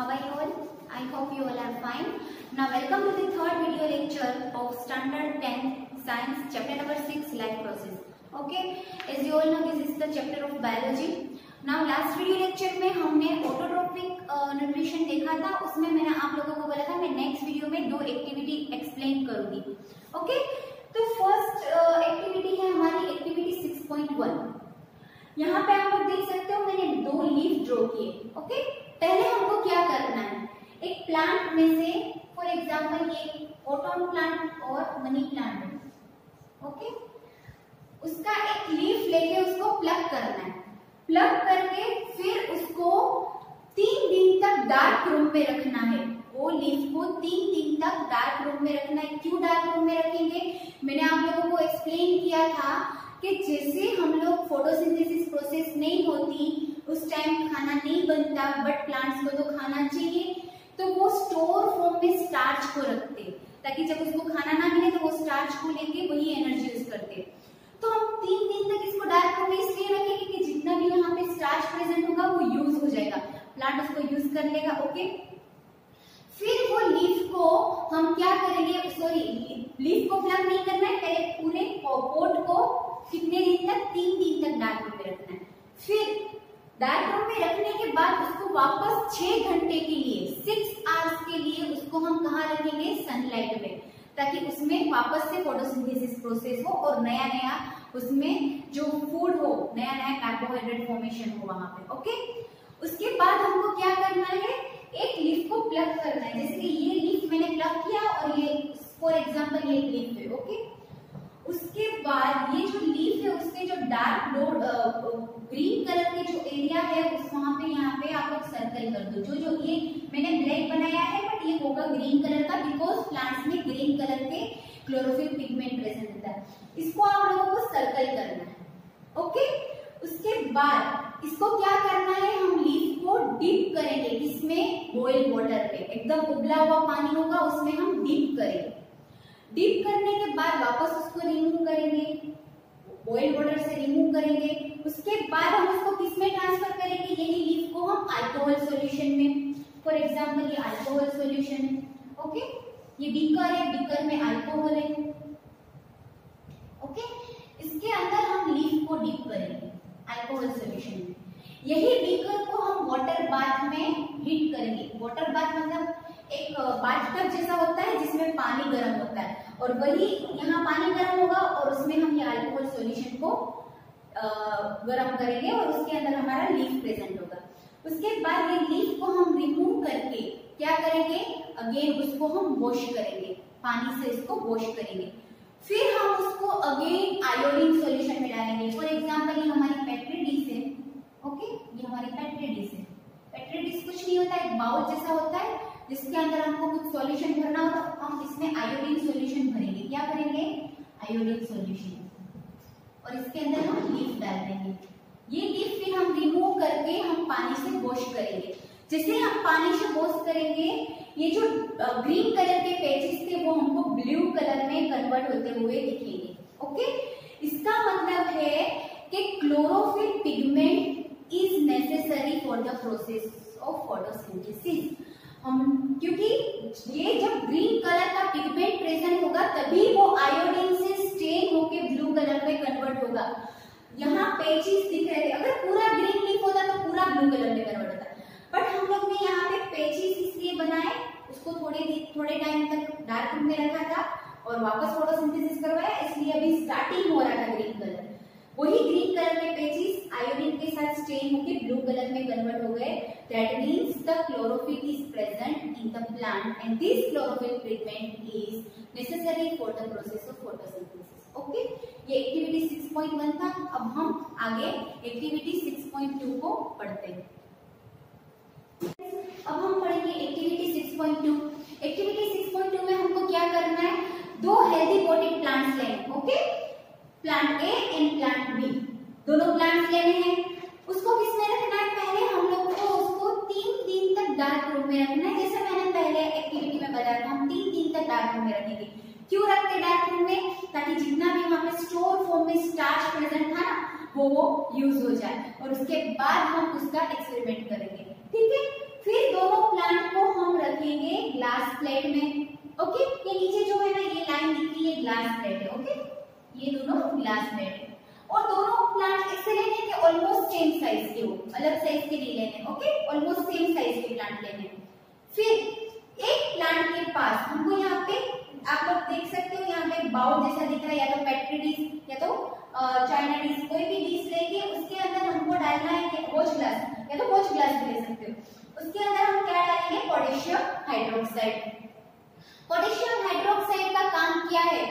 How are you all? I hope you all are fine. Now welcome to the third video lecture of Standard 10 Science chapter number 6 Life Process. Okay, as you all know this is the chapter of biology. Now last video lecture में हमने autotrophic nutrition देखा था उसमें मैंने आप लोगों को बोला था मैं नेक्स्ट वीडियो में दो एक्टिविटी एक्सप्लेन करूँगी okay? तो फ़र्स्ट एक्टिविटी uh, है हमारी एक्टिविटी 6.1 यहाँ पे आप लोग देख सकते हो मैंने दो लीफ ड्रॉ किए ओके पहले हमको क्या करना है? एक प्लांट में से फॉर एग्ज़ाम्पल ये ओटोन प्लांट और मनी प्लांट है ओके उसका एक लीफ लेके उसको प्लग करना है। प्लग करके फिर उसको तीन दिन तक डार्क रूम में रखना है। वो लीफ को तीन दिन तक डार्क रूम में रखना है। क्यों डार्क रूम में रखेंगे? मैंने आप लोगों को एक्सप्लेन किया था कि जैसे हम लोग फोटोसिंथेसिस प्रोसेस नहीं होती उस टाइम खाना नहीं बनता बट प्लांट्स को तो खाना चाहिए। तो वो स्टोर फॉर्म में स्टार्च को रखते, ताकि जब उसको खाना ना मिले तो वो स्टार्च को लेके वही एनर्जी यूज़ करते। तो हम तीन दिन तक इसको डार्क रूम में इसलिए रखेंगे कि जितना भी यहाँ पे स्टार्च प्रेजेंट होगा वो यूज़ हो जाएगा। प्लांट उसको यूज़ कर लेगा ओके फिर वो लीफ को हम क्या करेंगे? सॉरी लीफ को प्लग नहीं करना है, पहले पूरे पोट को कितने दिन तक? तीन दिन तक डार्क रूम में रखना है। फिर डार्क रूम में रखने के बाद उसको वापस छह घंटे के लिए सिक्स आवर्स के लिए उसको हम कहा रखेंगे? सनलाइट में, ताकि उसमें वापस से फोटोसिंथेसिस प्रोसेस हो और नया नया उसमें जो फ़ूड हो नया नया कार्बोहाइड्रेट फॉर्मेशन हो वहाँ पे ओके उसके बाद हमको क्या करना है? एक लीफ को प्लग करना है, जैसे कि ये लीफ मैंने प्लग किया और ये फॉर एग्ज़ाम्पल ये लीफ है ओके उसके बाद ये जो लीफ है, उसके जो डार्क ग्रीन कलर के जो एरिया है उस वहाँ पे यहाँ पे आप लोग सर्कल कर दो जो जो ये मैंने ब्लैक बनाया है बट ये होगा ग्रीन कलर का बिकॉज़ प्लांट्स में ग्रीन कलर के क्लोरोफिल पिगमेंट प्रेजेंट होता है। इसको आप लोगों को सर्कल करना है ओके उसके बाद इसको क्या करना है, हम लीफ को डीप करेंगे, किसमें? बॉइल वाटर पे। एकदम उबला हुआ पानी होगा, उसमें हम डीप करेंगे। डीप करने के बाद वापस उसको रिमूव करेंगे बॉइल वाटर से रिमूव करेंगे। उसके बाद हम उसको किसमें ट्रांसफ़र करेंगे यही लीफ को हम अल्कोहल सॉल्यूशन में। फॉर एग्जांपल ये अल्कोहल सॉल्यूशन है ओके ये बीकर है, बीकर में अल्कोहल है। ओके इसके अंदर हम लीफ को डीप करेंगे अल्कोहल सॉल्यूशन में। यही बीकर को हम वाटर बाथ में हीट करेंगे। वाटर बाथ मतलब एक बाथटब जैसा होता है, जिसमें पानी गर्म होता है। और वही यहाँ पानी गर्म होगा और उसमें हम ये अल्कोहल सॉल्यूशन को गर्म करेंगे और उसके अंदर हमारा लीफ प्रेजेंट होगा। उसके बाद ये लीफ को हम रिमूव करके क्या करेंगे? अगेन उसको हम वॉश करेंगे। पानी से इसको वॉश करेंगे। फिर हम उसको अगेन आयोडीन सॉल्यूशन में डालेंगे। फॉर एग्जांपल ये हमारी पेट्री डिश है। ओके ये हमारी पेट्री डिश है। पेट्री डिश कुछ नहीं होता, एक बाउल जैसा होता है, जिसके अंदर हमको कुछ सॉल्यूशन भरना हो तो हम इसमें आयोडीन सॉल्यूशन भरेंगे। क्या भरेंगे? आयोडीन सॉल्यूशन और इसके अंदर हम लीफ डाल देंगे। ये लीफ फिर हम रिमूव करके हम पानी से वॉश करेंगे। जैसे हम पानी से वॉश करेंगे, ये जो ग्रीन कलर के पेजेस थे, वो हमको ब्लू कलर में कन्वर्ट होते हुए दिखेंगे ओके इसका मतलब है कि chlorophyll pigment is necessary for the process of photosynthesis हम, क्योंकि ये जब ग्रीन कलर का पिगमेंट प्रेजेंट होगा, तभी वो आयोडीन से स्टेन होके ब्लू कलर में कन्वर्ट होगा। यहाँ पेचिस दिख रहे थे। अगर पूरा ग्रीन लीफ होता तो पूरा ब्लू कलर में कन्वर्ट होता। बट हम लोग ने यहाँ पे पेचिस इसलिए बनाए, उसको थोड़े थोड़े टाइम तक डार्क रूम में रखा था और वापस फोटोसिंथेसिस करवाया, इसलिए अभी स्टार्टिंग हो रहा था ग्रीन कलर वही ग्रीन कलर के पेजेस आयोडीन के साथ स्टेन होकर ब्लू कलर में कन्वर्ट हो गए. That means the chlorophyll is present in the plant and this chlorophyll pigment is necessary for the process of photosynthesis okay ये एक्टिविटी 6.1 था, अब हम आगे एक्टिविटी 6.2 को पढ़ते हैं। अब हम पढ़ेंगे एक्टिविटी 6.2 एक्टिविटी 6.2 में हमको क्या करना है? दो हेल्दी बॉडी प्लांट्स लेने okay plant A and plant B दोनों प्लांट लेने हैं। उसको किसमें रखना है? पहले हम लोग को उसको तीन दिन तक डार्क रूम में रखना है। जैसे मैंने पहले एक्टिविटी में बताया था, हम तीन दिन तक डार्क रूम में रखेंगे। क्यों रखते डार्क रूम में? ताकि जितना भी वहाँ पे स्टोर फॉर्म में स्टार्च प्रेजेंट था ना, वो वो यूज़ हो जाए। और उसके बाद हम उसका एक्सपेरिमेंट करेंगे। ठीक है? फिर दोनों प्लांट को हम रखेंगे ग्लास प्लेट में ओके ये नीचे जो है ना, ये लाइन दिख रही है ग्लास प्लेट है ओके ये दोनों ग्लास प्लेट है और दोनों प्लांट ऐसे लेने के ऑलमोस्ट सेम साइज़ के हो, अलग साइज़ के नहीं लेने ओके ऑलमोस्ट सेम साइज़ के प्लांट लेने फिर एक प्लांट के पास, हमको यहाँ पे, आप लोग देख सकते हो, यहाँ पे बाउल जैसा दिख रहा है, या तो पेट्री डिश या तो चाइना डिश कोई भी डिश लेके उसके अंदर हमको डालना है कि वॉच ग्लास या तो वॉच ग्लास भी ले सकते हो उसके अंदर हम क्या डालेंगे पोटेशियम हाइड्रोक्साइड पोटेशियम हाइड्रोक्साइड का काम क्या है?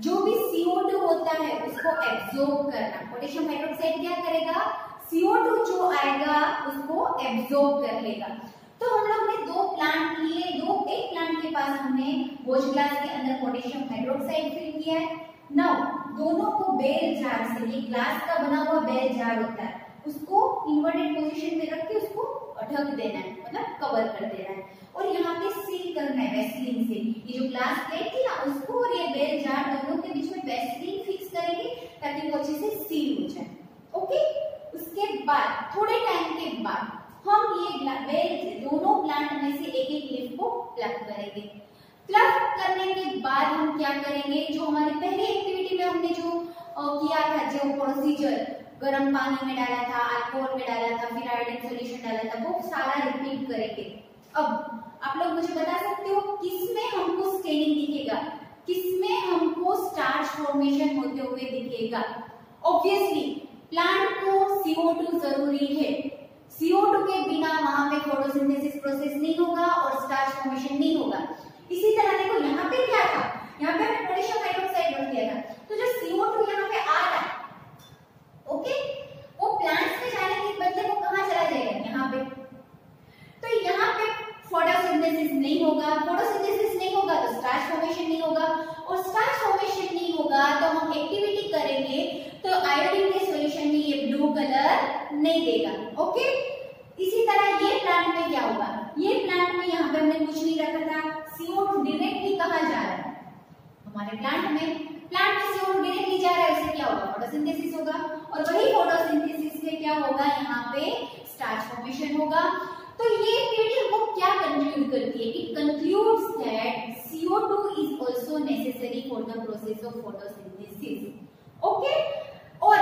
जो भी CO2 होता है, उसको एब्जॉर्ब करना। पोटेशियम हाइड्रोक्साइड क्या करेगा? CO2 जो आएगा, उसको एब्जॉर्ब कर लेगा। तो हम लोग ने दो प्लांट लिए, दो एक प्लांट के पास हमने वॉश ग्लास के अंदर पोटेशियम हाइड्रोक्साइड फिल किया है। नाउ दोनों को बेल जार से ये ग्लास का बना हुआ बेल जार होता है, उसको इन्वर्टेड पोजीशन में रख के उसको ढक देना है मतलब कवर कर देना है। और यहाँ पे सील करना है वेस्लिन से। ये जो ग्लास प्लेट थी ना, उसको और ये बेल जार दोनों के बीच में वेस्लिन फिक्स करेंगे, ताकि वो अच्छे से सील हो जाए। ओके उसके बाद, थोड़े टाइम के बाद, हम ये बेल दोनों प्लांट में से एक एक लीफ को प्लग करेंगे। प्लग करने के बाद हम क्या करेंगे? जो हमारी पहली एक्टिविटी में हमने जो किया था, जो प्रोसीजर गर्म पानी में डाला था अल्कोहल में डाला था, फिर आयोडीन सोल्यूशन डाला था, वो सारा रिपीट करेंगे। अब आप लोग मुझे बता सकते हो किसमें हमको स्टेनिंग दिखेगा? किसमें हमको स्टार्च फॉर्मेशन होते हुए दिखेगा? ऑब्वियसली प्लांट को CO2 ज़रूरी है। CO2 के बिना वहाँ पे फोटोसिंथेसिस प्रोसेस नहीं होगा और स्टार्च फॉर्मेशन नहीं होगा। इसी तरह देखो, यहाँ पे क्या था? यहाँ पे हमने पोटेशियम हाइड्रोक्साइड रख दिया था। तो जो CO2 यहाँ पे आ रहा है ओके? वो प्लांट्स में जाने के बदले वो कहाँ चला जाएगा? यहाँ पे। तो यहाँ पे फोटोसिंथेसिस नहीं होगा फोटोसिंथेसिस नहीं होगा तो स्टार्च फॉर्मेशन नहीं होगा। और स्टार्च फॉर्मेशन नहीं होगा तो हम एक्टिविटी करेंगे तो आयोडीन के सॉल्यूशन में ये ब्लू कलर नहीं देगा। ओके? इसी तरह ये प्लांट में क्या होगा? ये प्लांट में यहाँ पे हमने कुछ नहीं रखा था। CO2 डायरेक्टली कहाँ जा रहा है? हमारे प्लांट में। प्लांट में CO2 डायरेक्टली जा रहा है उससे क्या होगा? फोटोसिंथेसिस होगा। और वही फोटोसिंथेसिस से क्या होगा? यहाँ पे स्टार्च फॉर्मेशन होगा। तो ये एक्टिविटी हमको क्या कंक्लूड करती है it concludes that CO2 is also necessary for the process of photosynthesis okay और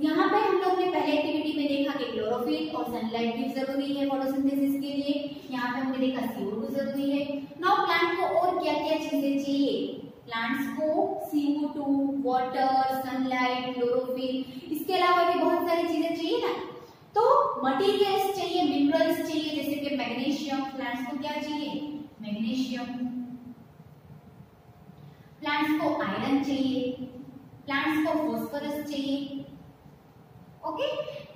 यहाँ पे हम लोग ने पहले एक्टिविटी में देखा कि क्लोरोफिल और सनलाइट भी ज़रूरी है फोटोसिंथेसिस के लिए। यहाँ पे हमने देखा CO2 ज़रूरी है। नाउ प्लांट को और क्या क्या चीज़ें चाहिए? प्लांट्स को CO2, वाटर सनलाइट क्लोरोफिल इसके अलावा भी बहुत सारी चीज़ें चाहिए ना। तो मटेरियल्स चाहिए मिनरल्स चाहिए जैसे कि मैग्नीशियम प्लांट्स को क्या चाहिए? मैग्नीशियम प्लांट्स को आयरन चाहिए प्लांट्स को फॉस्फोरस चाहिए। ओके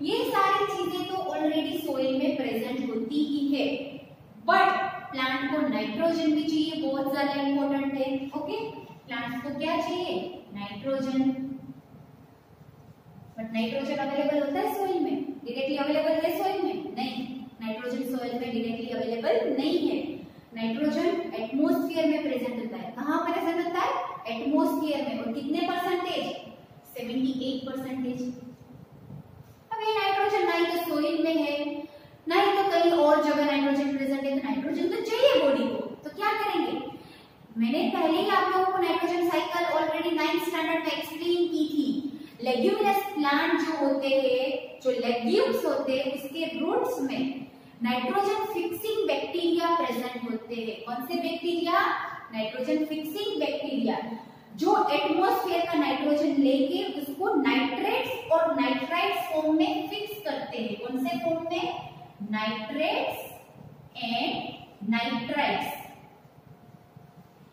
ये सारी चीज़ें तो ऑलरेडी सोइल में प्रेजेंट होती ही है। बट प्लांट को नाइट्रोजन भी चाहिए बहुत ज़्यादा इंपॉर्टेंट है। ओके प्लांट्स को क्या चाहिए? नाइट्रोजन बट नाइट्रोजन अवेलेबल होता है सोइल में? डायरेक्टली अवेलेबल है सोइल में? नहीं. नाइट्रोजन सोइल में डायरेक्टली अवेलेबल नहीं है. नाइट्रोजन एटमोस्फियर में प्रेजेंट होता है. कहाँ प्रेजेंट होता है? एटमोस्फियर में. और कितने परसेंटेज 78 परसेंटेज अब ये नाइट्रोजन ना ही तो सोइल में है. ना ही तो कहीं और जगह नाइट्रोजन प्रेजेंट है तो नाइट्रोजन तो चाहिए तो करेंगे मैंने पहले ही आप लोगों को nitrogen cycle already ninth standard में एक्सप्लेन की थी। लेग्यूमिनस प्लांट जो होते हैं, जो लेग्यूम्स होते हैं, उसके रूट्स में नाइट्रोजन फिक्सिंग बैक्टीरिया प्रेजेंट होते हैं। कौन से बैक्टीरिया नाइट्रोजन फिक्सिंग बैक्टीरिया जो एटमॉस्फेयर का नाइट्रोजन लेके उसको नाइट्रेट्स और नाइट्राइट्स फॉर्म में फिक्स करते हैं। कौन से फॉर्म में? नाइट्रेट्स एंड नाइट्राइट्स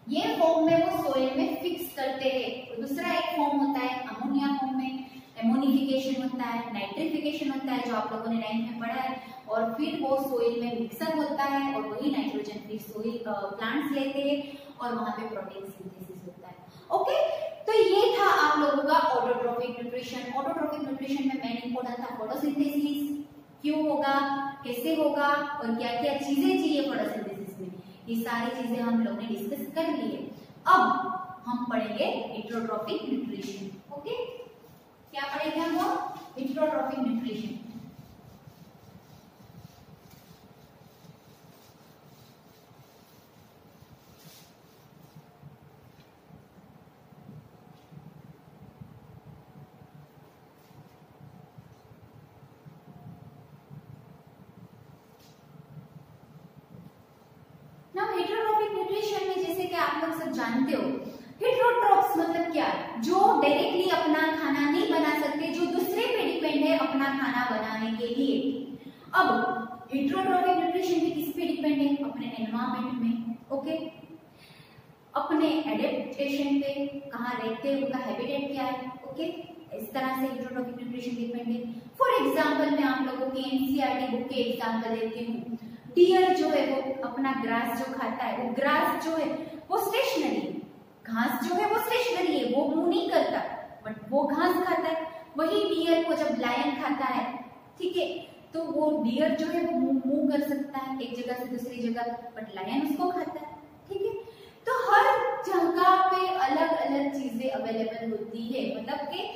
ये फॉर्म में वो सोइल में फिक्स करते हैं। दूसरा एक फॉर्म होता है अमोनिया फॉर्म में। एमोनिफिकेशन होता है नाइट्रिफिकेशन होता है, जो आप लोगों ने नाइन्थ में पढ़ा है। और फिर वो सोइल में मिक्सअप होता है और वही नाइट्रोजन फिर सोइल प्लांट्स लेते हैं और वहाँ पे प्रोटीन सिंथेसिस होता है। ओके तो ये था आप लोगों का ऑटोट्रोफिक न्यूट्रिशन ऑटोट्रोफिक न्यूट्रिशन में मेन इंपॉर्टेंट था फोटोसिंथेसिस क्यों होगा? कैसे होगा? और क्या क्या चीज़ें चाहिए फोटोसिंथेसिस ये सारी चीज़ें हम लोग ने डिस्कस कर ली है। अब हम पढ़ेंगे इट्रोट्रॉपिक न्यूट्रिशन ओके क्या पढ़ेंगे हम लोग? इट्रोट्रॉपिक न्यूट्रिशन जानते हो। हिट्रोट्रॉप्स मतलब क्या? जो डायरेक्टली अपना खाना नहीं बना सकते, जो दूसरे पे डिपेंड है अपना खाना बनाने के लिए। अब हिट्रोट्रॉपिक न्यूट्रिशन भी किस पे डिपेंड है? अपने एनवायरमेंट में ओके अपने एडेप्टेशन पे, कहाँ रहते हैं, उनका हैबिटेट क्या है ओके इस तरह से हिट्रोट्रॉपिक न्यूट्रिशन डिपेंड है। फॉर एग्जांपल मैं आप लोगों की एनसीईआरटी बुक के एग्जांपल देती हूँ। डियर जो है वो अपना ग्रास जो खाता है, वो ग्रास जो है वो स्टेशनरी घास जो है वो स्टेशनरी है, वो मुँह नहीं करता बट वो घास खाता है। वही डियर को जब लायन खाता है, ठीक है तो वो डियर जो है वो मूव कर सकता है, एक जगह से दूसरी जगह बट लायन उसको खाता है, ठीक है? तो हर जगह पे अलग अलग चीज़ें अवेलेबल होती है मतलब कि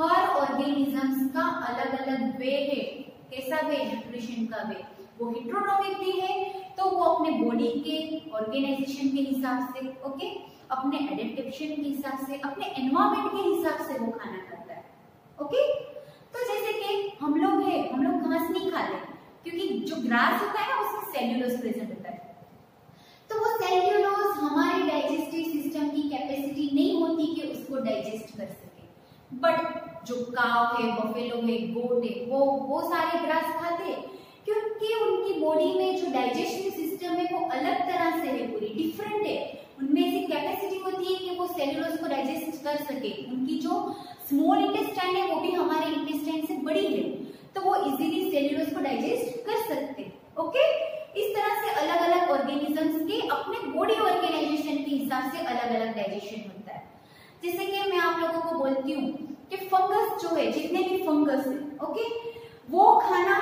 हर ऑर्गेनिजम्स का अलग अलग वे है। कैसा वे न्यूट्रिशन का वे वो हिट्रोट्रॉपिक भी है तो वो अपने बॉडी के ऑर्गेनाइजेशन के हिसाब से ओके अपने एडेप्टेशन के हिसाब से, अपने एनवायरमेंट के हिसाब से वो खाना खाता है ओके तो जैसे कि हम लोग है, हम लोग घास नहीं खाते, क्योंकि जो ग्रास होता है ना उसमें सेल्यूलोज प्रेजेंट होता है। तो वो सेल्यूलोज हमारे डाइजेस्टिव सिस्टम की कैपेसिटी नहीं होती कि उसको डाइजेस्ट कर सके। बट जो काव है बफेलो है गोट है, वो वो सारे ग्रास खाते क्योंकि उनकी बॉडी में जो डाइजेस्टिव सिस्टम है वो अलग तरह से है पूरी डिफरेंट है उनमें से कैपेसिटी होती है कि वो सेल्यूलोज को डाइजेस्ट कर सके। उनकी जो स्मॉल इंटेस्टाइन है, वो भी हमारे इंटेस्टाइन से बड़ी है। तो वो इजीली सेल्यूलोज को डाइजेस्ट कर सकते ओके इस तरह से अलग अलग ऑर्गेनिजम्स के अपने बॉडी ऑर्गेनाइजेशन के हिसाब से अलग अलग डाइजेशन होता है। जैसे कि मैं आप लोगों को बोलती हूँ कि फंगस जो है, जितने भी फंगस है ओके वो खाना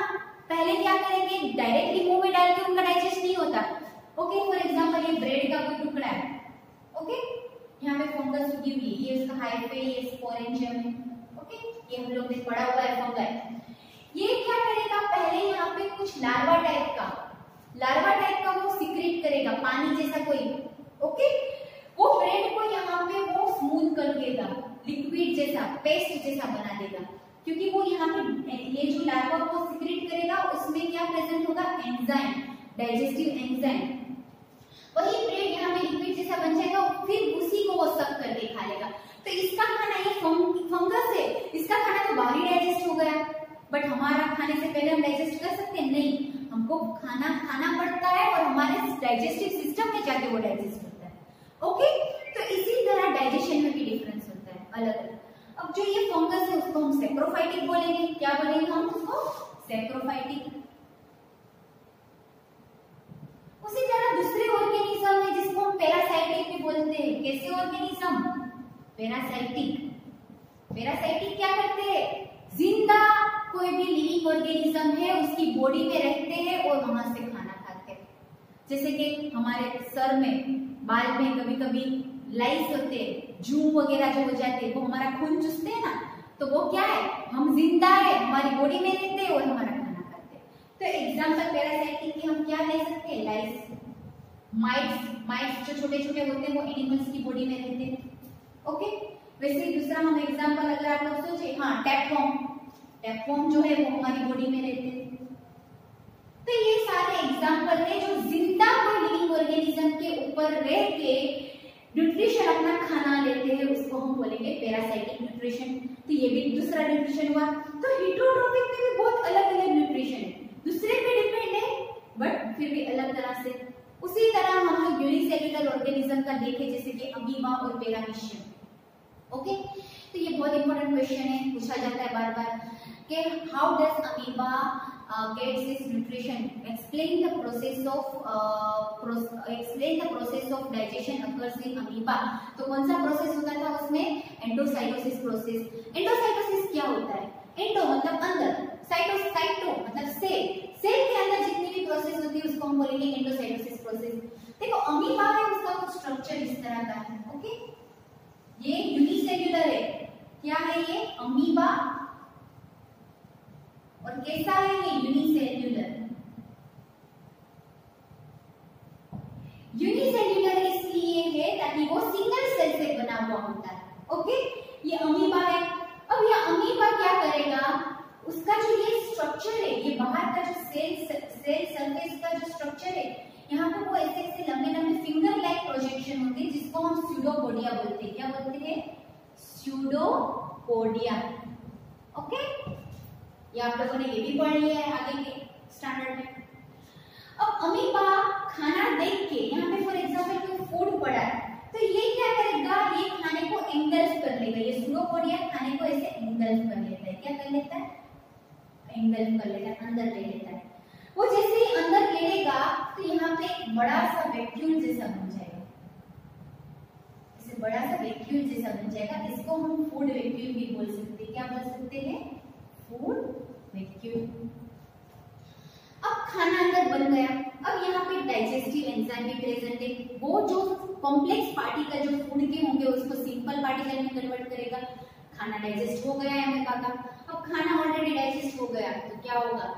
पहले क्या करेंगे? डायरेक्टली मुँह में डाल के उनका डाइजेस्ट नहीं होता। ओके फॉर एग्जांपल ये ब्रेड का पे फंगस उगी हुई ये उसका हाइफे ये स्पोरेंजियम है। ओके ये हम लोग ने पढ़ा हुआ है फंगस ये क्या करेगा? पहले यहाँ पे कुछ लार्वा टाइप का लार्वा टाइप का वो सीक्रेट करेगा, पानी जैसा कोई। ओके वो ब्रेड को यहाँ पे वो स्मूथ कर देगा लिक्विड जैसा पेस्ट जैसा बना देगा। क्योंकि वो यहाँ पे, ये जो लार्वा को सीक्रेट करेगा, उसमें क्या प्रेजेंट होगा? एंजाइम डाइजेस्टिव एंजाइम वही ब्रेड यहाँ पे लिक्विड जैसा बन जाएगा फिर उसी को वो सब करके खा लेगा। तो इसका खाना ये फंगस है, इसका खाना तो बाहरी डाइजेस्ट हो गया। बट हमारा खाने से पहले हम डाइजेस्ट कर सकते हैं? नहीं। हमको खाना खाना पड़ता है और हमारे डाइजेस्टिव सिस्टम में जाके वो डाइजेस्ट होता है। ओके तो इसी तरह डाइजेशन में भी डिफरेंस होता है अलग अलग अब जो ये फंगस है, उसको हम सेक्रोफाइटिक बोलेंगे। क्या बोलेंगे हम उसको? सेप्रोफाइटिक उसी तरह दूसरे ऑर्गेनिज्म है जिसको हम पैरासाइटिक भी बोलते हैं। कैसे ऑर्गेनिज्म पैरासाइटिक पैरासाइटिक क्या करते हैं? ज़िंदा कोई भी लिविंग ऑर्गेनिज्म है, उसकी बॉडी में रहते हैं और वहाँ से खाना खाते हैं। जैसे कि हमारे सर में, बाल में कभी कभी लाइस होते हैं जूम वगैरह जो हो जाते हैं, वो हमारा खून चुसते हैं ना तो वो क्या है? हम ज़िंदा है, हमारी बॉडी में रहते हैं और हमारा तो एग्ज़ाम्पल पैरासाइटिक की हम क्या ले सकते हैं लाइस माइट्स माइट्स जो छोटे छोटे होते हैं, वो एनिमल्स की बॉडी में रहते हैं। ओके वैसे दूसरा हम एग्ज़ाम्पल अगर आप लोग सोचे हाँ टैपफॉर्म टैपफॉर्म जो है, वो हमारी बॉडी में रहते हैं। तो ये सारे एग्ज़ाम्पल है जो ज़िंदा कोई लिविंग ऑर्गेनिज्म के ऊपर रह के न्यूट्रिशन अपना खाना लेते हैं, उसको हम बोलेंगे पैरासाइटिक न्यूट्रिशन तो ये भी दूसरा न्यूट्रिशन हुआ। तो हिट्रोट्रोपिक में भी बहुत अलग अलग न्यूट्रिशन है दूसरे पे डिपेंड है बट फिर भी अलग तरह से। उसी तरह हम लोग यूनिसेल्युलर ऑर्गेनिज्म का देखे जैसे कि अमीबा और पेरामीशियम ओके तो ये बहुत इंपॉर्टेंट क्वेश्चन है पूछा जाता है बार बार कि how does amoeba gets its the process of uh, pro explain the process of digestion occurs in amoeba. तो कौन सा प्रोसेस होता था उसमें? एंडोसाइटोसिस प्रोसेस एंडोसाइटोसिस क्या होता है? एंडो मतलब अंदर साइटो साइटो मतलब सेल सेल के अंदर जितनी भी प्रोसेस होती है, उसको हम बोलेंगे एंडोसाइटोसिस प्रोसेस देखो अमीबा है, उसका कुछ स्ट्रक्चर इस तरह का है ओके ये यूनिसेल्युलर है. क्या है ये? अमीबा और कैसा है ये? यूनिसेल्युलर यूनिसेल्युलर इसलिए है ताकि वो सिंगल सेल से बना हुआ होता है ओके ये अमीबा है अब ये अमीबा क्या करेगा? उसका जो ये स्ट्रक्चर है, ये बाहर का जो सेल सेल सरफेस का जो स्ट्रक्चर है, यहाँ पर वो ऐसे ऐसे लंबे लंबे फिंगर लाइक प्रोजेक्शन होते हैं, जिसको हम स्यूडोपोडिया बोलते हैं। क्या बोलते हैं? स्यूडोपोडिया ओके ये आप लोगों ने ये भी पढ़ लिया है आगे के स्टैंडर्ड में। अब अमीबा खाना देख के यहाँ पे फॉर एग्ज़ाम्पल कोई फ़ूड पड़ा है। तो ये क्या करेगा? ये खाने को एंगल्फ कर लेगा। ये स्यूडोपोडिया खाने को ऐसे एंगल्फ कर लेता है। क्या कर लेता है? एंगल्फ कर लेता है, अंदर ले लेता है। वो जैसे ही अंदर ले लेगा तो यहाँ पे एक बड़ा सा वैक्यूल जैसा बन जाएगा। इसे बड़ा सा वैक्यूल जैसा बन जाएगा। इसको हम फ़ूड वैक्यूम भी बोल सकते हैं। क्या बोल सकते हैं? फ़ूड वैक्यूल अब खाना अंदर बन गया। अब यहाँ पे डाइजेस्टिव एंजाइम भी प्रेजेंट है। वो जो कॉम्प्लेक्स पार्टिकल जो फ़ूड के होंगे, उसको सिंपल पार्टिकल में कन्वर्ट करेगा। खाना डाइजेस्ट हो गया है हमें कहा अब खाना ऑलरेडी डाइजेस्ट हो गया तो क्या होगा?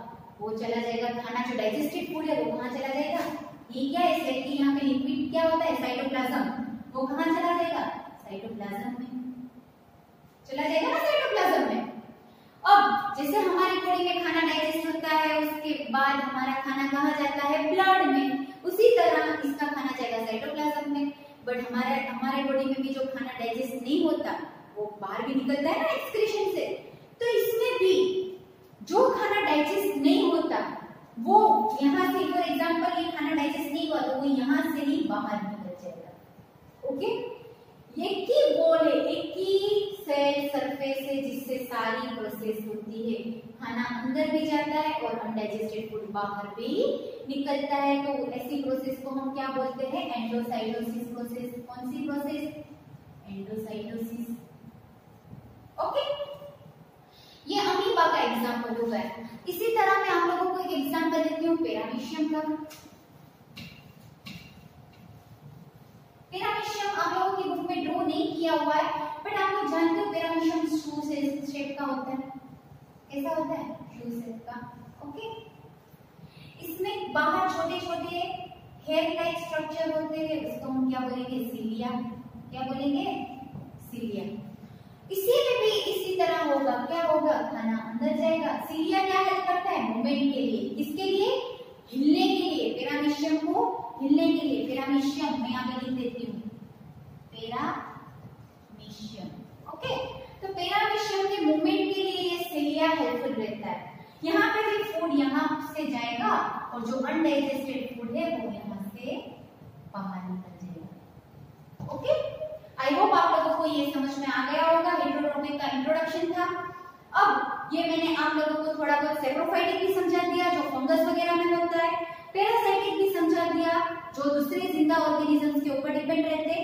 वो चला जाएगा। खाना जो डाइजेस्टेड फ़ूड है, वो कहाँ चला जाएगा? ये क्या है? कि यहाँ पे लिक्विड क्या होता है? साइटोप्लाज्म वो कहाँ चला जाएगा? साइटोप्लाज्म में। चला जाएगा ना साइटोप्लाज्म में? अब जैसे हमारी बॉडी में खाना डाइजेस्ट होता है, उसके बाद हमारा खाना कहा जाता है? ब्लड में। उसी तरह इसका खाना जाएगा साइटोप्लाज्म में। बट हमारे हमारे बॉडी में भी जो खाना डाइजेस्ट नहीं होता, वो बाहर भी निकलता है ना एक्सक्रीशन से। तो इसमें भी जो खाना डाइजेस्ट नहीं होता, वो यहाँ से फॉर एग्ज़ाम्पल ये खाना डाइजेस्ट नहीं हुआ तो वो यहाँ से ही बाहर निकल जाएगा। ओके ही वॉल है, एक ही सेल सरफेस है जिससे सारी प्रोसेस होती है। खाना अंदर भी जाता है और अनडाइजेस्टेड फ़ूड बाहर भी निकलता है। तो ऐसी प्रोसेस को हम क्या बोलते हैं? एंडोसाइटोसिस प्रोसेस कौन सी प्रोसेस एंडोसाइटोसिस ओके ये अमीबा का एग्जांपल हो। गया इसी तरह मैं आप लोगों को एक एग्जांपल देती हूँ पेरामीशियम का। पेरामीशियम आप लोगों की बुक में ड्रॉ नहीं किया हुआ है बट आप लोग जानते हो पेरामीशियम शू से शेप का होता है। कैसा होता है? शू शेप का? ओके इसमें बाहर छोटे छोटे हेयर टाइप स्ट्रक्चर होते हैं, उसको हम क्या बोलेंगे? सिलिया क्या बोलेंगे? सिलिया इसी में भी इसी तरह होगा। क्या होगा? खाना अंदर जाएगा। सिलिया क्या हेल्प करता है? मूवमेंट के लिए। किसके लिए? हिलने के लिए। पेरामीशियम को हिलने के लिए। पेरामीशियम मैं यहाँ पे लिख देती हूँ। पेरामीशियम ओके तो पेरामिशियम के मूवमेंट के लिए ये सिलिया हेल्पफुल रहता है? यहाँ पे भी फ़ूड यहाँ से जाएगा और जो अनडाइजेस्टेड फ़ूड है वो यहाँ से बाहर निकल जाएगा। ओके आई होप आप लोगों को ये समझ में आ गया होगा हेट्रोट्रोपिक का इंट्रोडक्शन था। अब ये मैंने आप लोगों को थोड़ा बहुत सेप्रोफाइटिक भी समझा दिया, जो फंगस वगैरह में होता है। पैरासाइटिक भी समझा दिया, जो दूसरे ज़िंदा ऑर्गेनिजम्स के ऊपर डिपेंड रहते।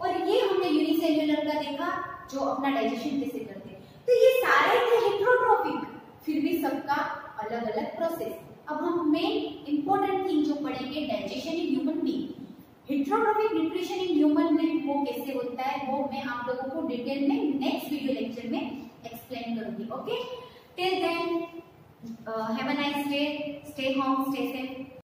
और ये हमने यूनिसेल्युलर का देखा, जो अपना डाइजेशन कैसे करते तो ये सारे थे हेट्रोट्रोपिक फिर भी सबका अलग अलग प्रोसेस अब हम मेन इंपॉर्टेंट थिंग जो पढ़ेंगे digestion in human being heterotrophic nutrition in human being वो कैसे होता है, वो मैं आप लोगों को डिटेल में नेक्स्ट वीडियो लेक्चर में एक्सप्लेन करूँगी okay till then have a nice day stay home stay safe